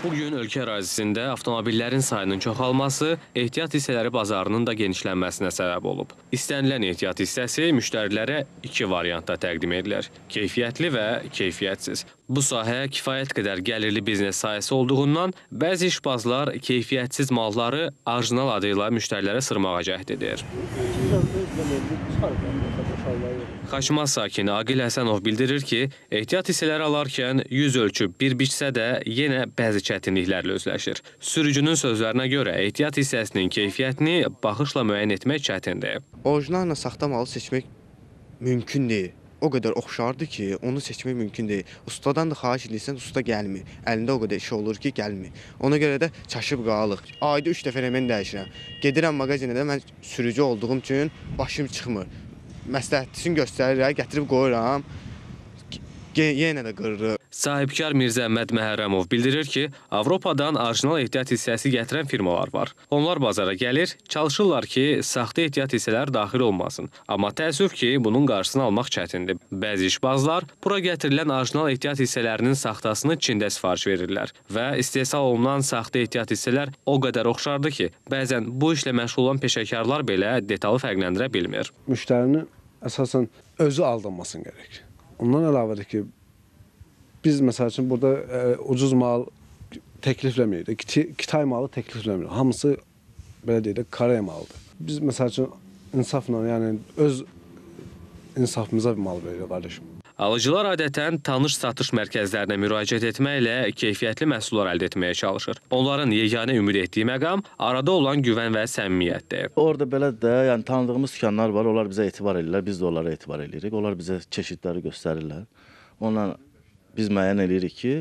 Bu gün ölkə ərazisində avtomobillərin sayının çoxalması ehtiyat hissələri bazarının da genişlənməsinə səbəb olub. İstənilən ehtiyat hissəsi müştərilərə iki variantda təqdim edilir: keyfiyyətli və keyfiyyətsiz. Bu sahə kifayət qədər gəlirli biznes sahəsi olduğundan bəzi işbazlar keyfiyyətsiz malları orijinal adı ilə müştərilərə sırmağa cəhd edir. Xaçmaz sakini Aqil Həsənov bildirir ki, ehtiyat hissələri alarkən yüz ölçüb bir biçsə də yenə bəzi çətinliklərlə özləşir. Sürücünün sözlərinə görə ehtiyat hissəsinin keyfiyyətini baxışla müəyyən etmək çətindir. Orijinalla saxta malı seçmək mümkün deyil. O qədər oxşardır ki, onu seçmək mümkün deyil. Ustadan da xahiş edirsən, usta gəlmir. Əlində o qədər iş olur ki, gəlmir. Ona görə də çaşıb qalıq. Ayda 3 dəfə remen dəyişirəm. Gedirəm mağazinə də mən sürücü olduğum üçün başım çıxmır. Məsləhətçisini göstərirəm, gətirib qoyuram. Yenə də qırırıq. Sahibkar Mirzə Əhməd Məhərrəmov bildirir ki, Avropadan orijinal ehtiyat hissəsi gətirən firmalar var. Onlar bazara gəlir, çalışırlar ki, saxta ehtiyat hissələr daxil olmasın. Amma təəssüf ki, bunun qarşısını almaq çətindir. Bəzi işbazlar bura gətirilən orijinal ehtiyat hissələrinin saxtasını Çində sifariş verirlər və istehsal olunan saxta ehtiyat hissələr o qədər oxşardır ki, bəzən bu işlə məşğul olan peşəkarlar belə detallı fərqləndirə bilmir. müştərinin əsasən özü aldanmasın gərək. Ondan əlavədir ki, biz məsəl üçün burada ə, ucuz mal təklifləmirik. Kiti- Kitay malı təklifləmirik. Hamısı belə deyək də Koreya malıdır. Biz məsəl üçün insafla, yəni öz insafımıza bir mal veririk qardaşım. Alıcılar adətən tanış-satış mərkəzlərinə müraciət etməklə keyfiyyətli məhsullar əldə etməyə çalışır. Onların yeganə ümid etdiyi məqam arada olan güvən və səmimiyyətdir. Orada belə də, yəni tanıdığımız dükanlar var, onlar bizə etibar edirlər, biz də onlara etibar edirik. Onlar bizə çeşidləri göstərirlər. Ondan biz müəyyən edirik ki,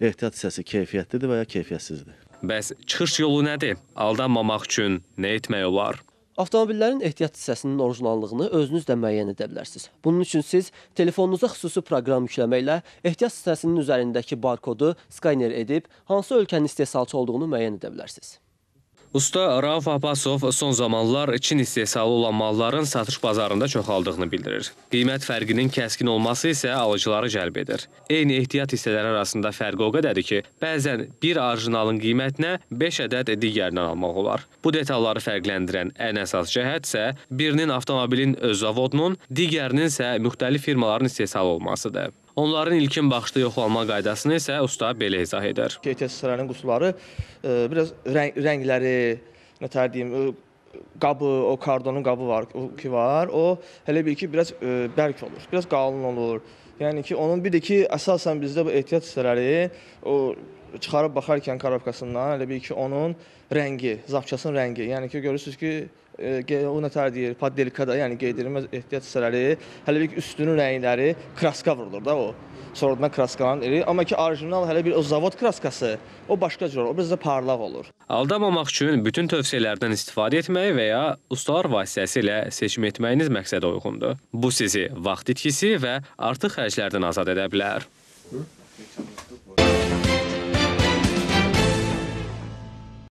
ehtiyat hissəsi keyfiyyətlidir və ya keyfiyyətsizdir. Bəs çıxış yolu nədir? Aldanmamaq üçün nə etmək olar? Avtomobillərin ehtiyat hissəsinin orijinallığını özünüz də müəyyən edə bilərsiniz. Bunun üçün siz telefonunuza xüsusi proqram yükləməklə ehtiyat hissəsinin üzərindəki barkodu skaner edib hansı ölkənin istehsalçı olduğunu müəyyən edə bilərsiniz. Usta Rauf Abbasov son zamanlar Çin istehsalı olan malların satış bazarında çoxaldığını bildirir. Qiymət fərqinin kəskin olması isə alıcıları cəlb edir. Eyni ehtiyat hissələri arasında fərq o qədərdir ki, bəzən bir orijinalın qiymətinə 5 ədəd digərindən almaq olar. Bu detalları fərqləndirən ən əsas cəhət isə birinin avtomobilin öz zavodunun, digərinin isə müxtəlif firmaların istehsalı olmasıdır. Onların ilkin baxışda yoxlanma qaydasını isə usta belə izah edir. ehtiyat hissələrinin qutuları e, biraz rəng, rəngləri, nətər deyim, qabı, o kardonun qabı var, ki var. O hələ bir ki biraz e, bərk olur, biraz qalın olur. Yəni ki, onun bir də ki, əsasən bizdə bu ehtiyat hissələri o çıxarıb baxarkən korobkasından elə bir ki, onun rəngi, zapçasının rəngi. Yəni ki, görürsüz ki, e, o nətər deyir, paddelikada, yəni qeydirilməz ehtiyat hissələri, hələ bir ki, üstünün rəngləri kraska vurulur da o. Sonradan kraskalan iri. Amma ki, orijinal hələ bir o zavod kraskası, o başqa cür. O bizdə parlaq olur. Aldamamaq üçün bütün tövsiyələrdən istifadə etmək və ya ustalar vasitəsilə seçim etməyiniz məqsədə uyğundur. Bu sizi vaxt itkisi və artıq xərclərdən azad edə bilər.